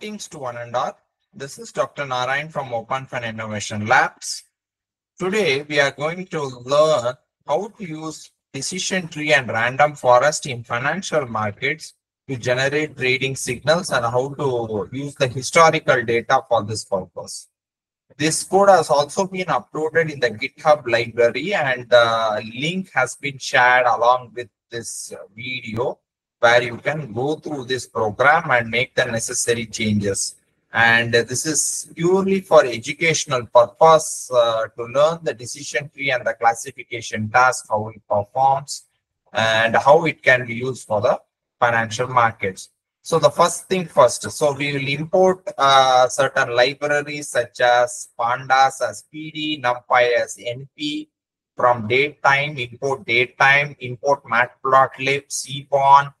Greetings to one and all. This is Dr. Narayan from OppenFynn Innovation Labs. Today we are going to learn how to use decision tree and random forest in financial markets to generate trading signals and how to use the historical data for this purpose. This code has also been uploaded in the GitHub library and the link has been shared along with this video where you can go through this program and make the necessary changes. And this is purely for educational purpose uh, to learn the decision tree and the classification task, how it performs, and how it can be used for the financial markets. So the first thing first, so we will import uh, certain libraries such as pandas as PD, numpy as NP, from date time, import date time, import matplotlib, seaborn.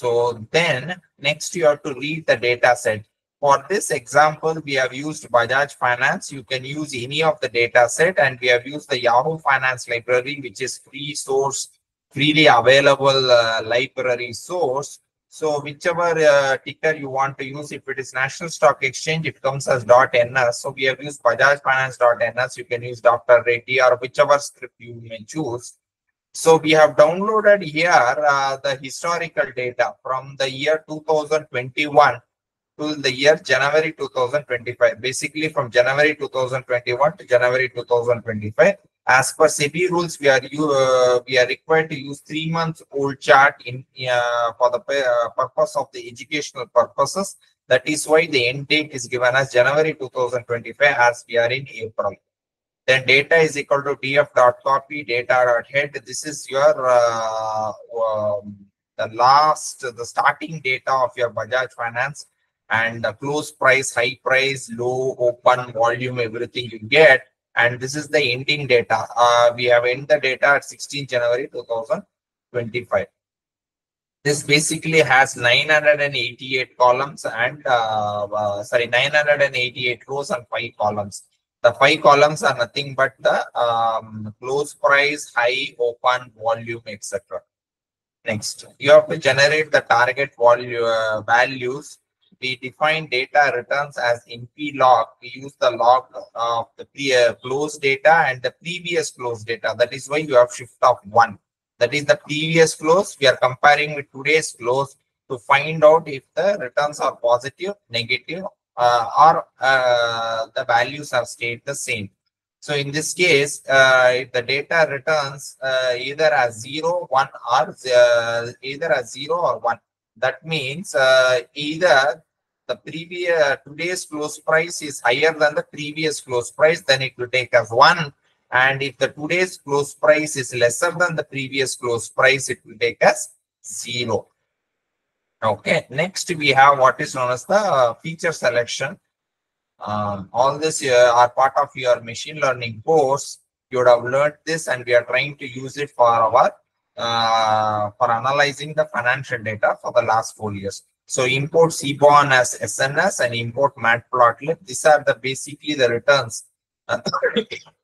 So then next you have to read the data set. For this example, we have used Bajaj Finance. You can use any of the data set and we have used the Yahoo Finance library, which is free source, freely available uh, library source so whichever uh, ticker you want to use, if it is National Stock Exchange, it comes as .ns. So we have used Bajaj Finance .ns. You can use Dr. Reddy or whichever script you may choose. So we have downloaded here uh, the historical data from the year 2021 to the year January 2025. Basically from January 2021 to January 2025 as per SEBI rules, we are uh, we are required to use three months old chart in uh, for the uh, purpose of the educational purposes. That is why the end date is given as January 2025 as we are in April. Then data is equal to df dot copy data dot head. This is your uh, um, the last the starting data of your Bajaj Finance and the close price, high price, low, open, volume, everything you get and this is the ending data. Uh, we have end the data at 16 January 2025. This basically has 988 columns and uh, uh, sorry 988 rows and five columns. The five columns are nothing but the um, close price, high, open, volume, etc. Next, you have to generate the target value uh, values we define data returns as NP log. We use the log of the pre uh, close data and the previous close data. That is why you have shift of one. That is the previous close. We are comparing with today's close to find out if the returns are positive, negative, or uh, the values have stayed the same. So in this case, uh, if the data returns uh, either as 0, 1 or uh, either as 0 or 1, that means uh, either the previous uh, today's close price is higher than the previous close price, then it will take as one. And if the today's close price is lesser than the previous close price, it will take as zero. Okay, next we have what is known as the feature selection. Um, all this uh, are part of your machine learning course. You would have learned this and we are trying to use it for our uh, for analyzing the financial data for the last four years. So import Seaborn as SNS and import Matplotlib. These are the basically the returns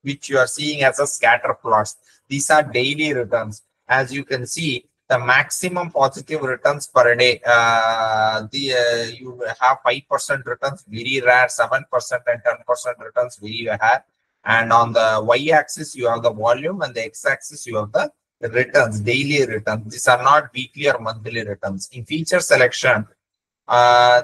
which you are seeing as a scatter plots. These are daily returns. As you can see, the maximum positive returns per day. Uh, the uh, you have five percent returns, very rare. Seven percent and ten percent returns, very rare. And on the y-axis, you have the volume, and the x-axis, you have the returns, daily returns. These are not weekly or monthly returns. In feature selection, uh,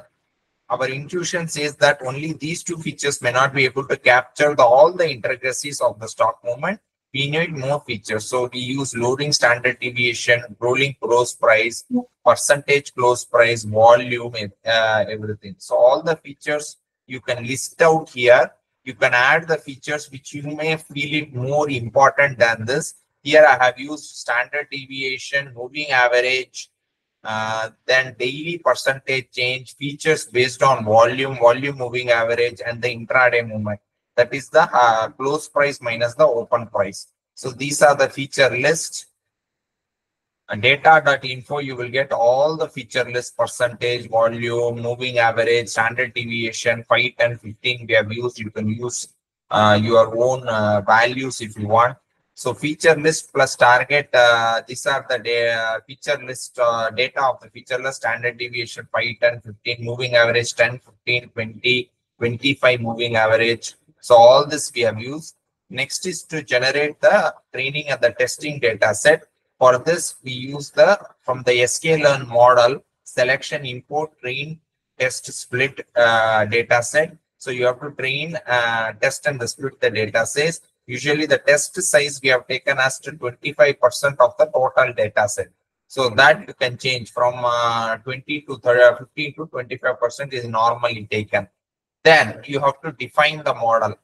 our intuition says that only these two features may not be able to capture the, all the intricacies of the stock movement. We need more features. So we use rolling standard deviation, rolling close price, percentage close price, volume, uh, everything. So all the features you can list out here. You can add the features which you may feel it more important than this here I have used standard deviation, moving average, uh, then daily percentage change, features based on volume, volume moving average, and the intraday movement. That is the uh, close price minus the open price. So these are the feature list. Data.info, you will get all the feature list, percentage, volume, moving average, standard deviation, 5, 10, 15 we have used. You can use uh, your own uh, values if you want So feature list plus target, uh, these are the da- feature list uh, data of the feature list, standard deviation 5, 10, 15, moving average 10, 15, 20, 25 moving average. So all this we have used. Next is to generate the training and the testing data set. For this, we use the from the sklearn model selection import train test split uh, data set. So you have to train, uh, test and split the data sets. Usually the test size we have taken as to 25% of the total data set. So that you can change from uh, 20 to 30, 15 to 25% is normally taken. Then you have to define the model.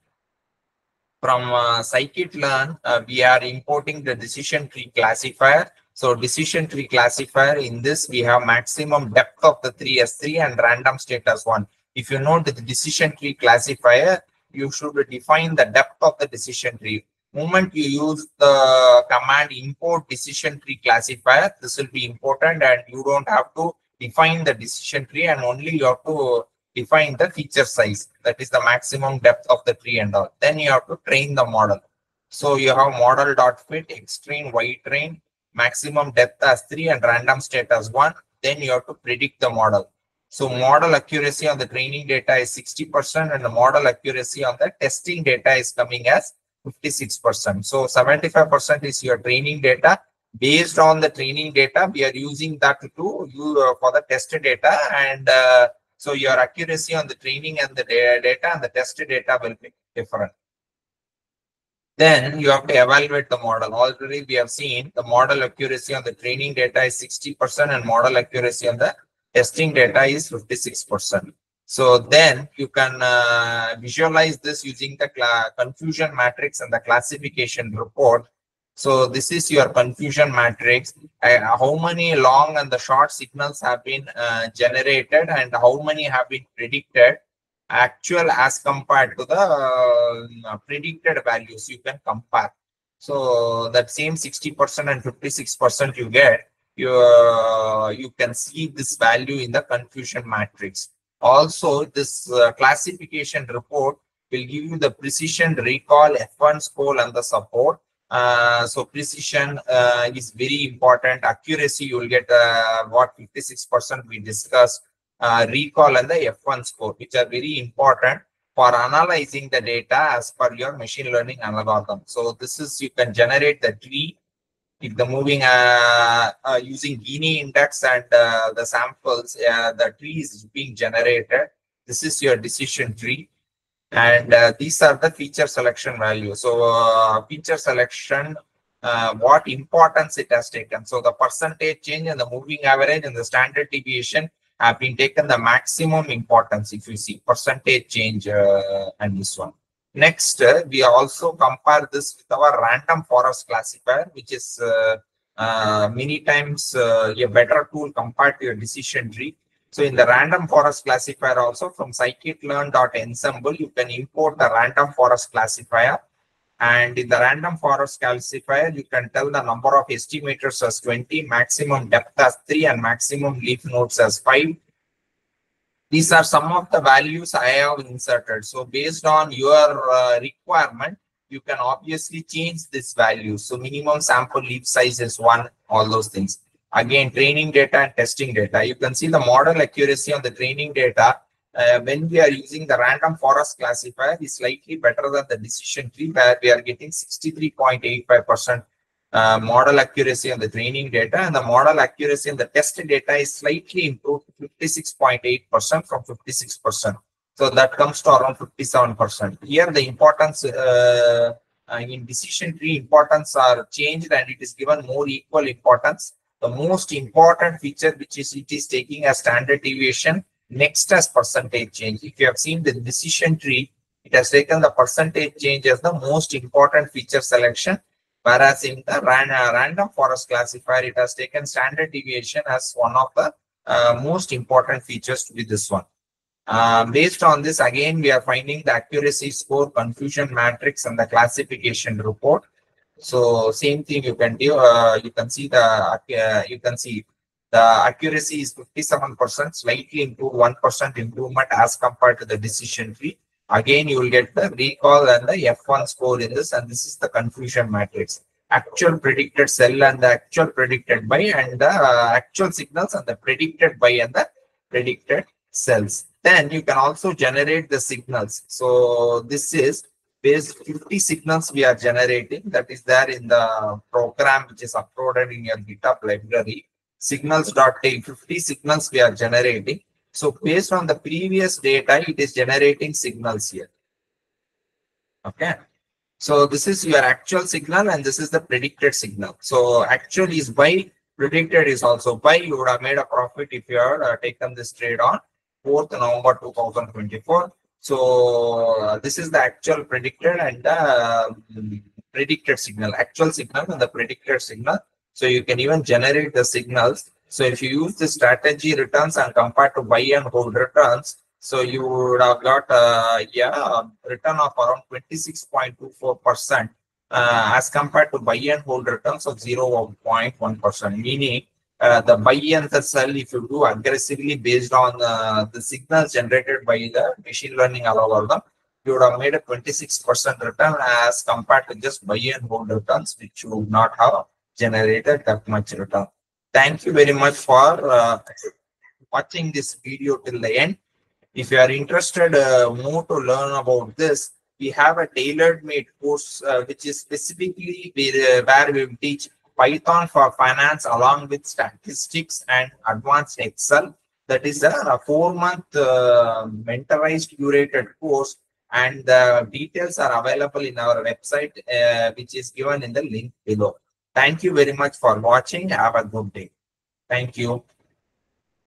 From uh, scikit-learn, uh, we are importing the decision tree classifier. So decision tree classifier in this, we have maximum depth of the 3S3 and random state status 1. If you know the decision tree classifier, you should define the depth of the decision tree. Moment you use the command import decision tree classifier, this will be important and you don't have to define the decision tree and only you have to define the feature size. That is the maximum depth of the tree and all. Then you have to train the model. So you have model dot fit, extreme y train, maximum depth as 3 and random state as 1. Then you have to predict the model. So model accuracy on the training data is 60% and the model accuracy on the testing data is coming as 56%. So 75% is your training data. Based on the training data, we are using that to you uh, for the test data. And uh, so your accuracy on the training and the data and the test data will be different. Then you have to evaluate the model. Already we have seen the model accuracy on the training data is 60% and model accuracy on the testing data is 56%. So then you can uh, visualize this using the confusion matrix and the classification report. So this is your confusion matrix. Uh, how many long and the short signals have been uh, generated and how many have been predicted actual as compared to the uh, predicted values you can compare. So that same 60% and 56% you get you, uh, you can see this value in the confusion matrix. Also, this uh, classification report will give you the precision recall, F1 score, and the support. Uh, so precision uh, is very important. Accuracy, you will get uh, what 56% we discussed. Uh, recall and the F1 score, which are very important for analyzing the data as per your machine learning algorithm. So this is, you can generate the tree if the moving uh, uh, using Gini index and uh, the samples, uh, the tree is being generated. This is your decision tree. And uh, these are the feature selection values. So uh, feature selection, what importance it has taken. So the percentage change and the moving average and the standard deviation have been taken the maximum importance if you see percentage change and this one. Next, uh, we also compare this with our random forest classifier, which is uh, uh, many times uh, a better tool compared to your decision tree. So in the random forest classifier also from scikit-learn.ensemble, you can import the random forest classifier. And in the random forest classifier, you can tell the number of estimators as 20, maximum depth as 3, and maximum leaf nodes as 5 these are some of the values I have inserted. So based on your uh, requirement, you can obviously change this value. So minimum sample leaf size is one, all those things. Again, training data and testing data. You can see the model accuracy on the training data. Uh, when we are using the random forest classifier is slightly better than the decision tree where we are getting 63.85% uh, model accuracy on the training data and the model accuracy in the test data is slightly improved to 56.8% from 56%. So that comes to around 57%. Here the importance uh, uh, in decision tree importance are changed and it is given more equal importance. The most important feature which is it is taking a standard deviation next as percentage change. If you have seen the decision tree, it has taken the percentage change as the most important feature selection Whereas in the uh, random forest classifier, it has taken standard deviation as one of the uh, most important features to be this one. Uh, based on this, again, we are finding the accuracy score, confusion matrix, and the classification report. So same thing you can do. Uh, you can see the uh, you can see the accuracy is 57%, slightly improved 1% improvement as compared to the decision tree. Again, you will get the recall and the F1 score in this, and this is the confusion matrix. Actual predicted sell and the actual predicted buy and the uh, actual signals and the predicted buy and the predicted sells. Then you can also generate the signals. So this is based 50 signals we are generating that is there in the program which is uploaded in your GitHub library. Signals.take 50 signals we are generating. So based on the previous data, it is generating signals here. Okay. So this is your actual signal and this is the predicted signal. So actual is buy, predicted is also buy. You would have made a profit if you had uh, taken this trade on 4th November 2024. So this is the actual predicted and the uh, predicted signal, actual signal and the predicted signal. So you can even generate the signals. So if you use the strategy returns and compare to buy and hold returns, so you would have got uh, yeah return of around 26.24% uh, as compared to buy and hold returns of 0.1%, meaning uh, the buy and the sell if you do aggressively based on uh, the signals generated by the machine learning algorithm, you would have made a 26% return as compared to just buy and hold returns, which would not have generated that much return. Thank you very much for uh, watching this video till the end. If you are interested uh, more to learn about this, we have a tailored made course uh, which is specifically where, where we teach Python for finance along with statistics and advanced Excel. That is a, a four month uh, mentorized curated course and the details are available in our website uh, which is given in the link below. Thank you very much for watching. Have a good day. Thank you.